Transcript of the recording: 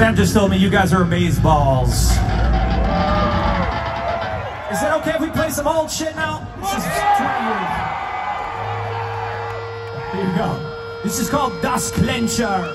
Sam just told me you guys are amazing balls. Is it okay if we play some old shit now? Here you go. This is called Das Clincher.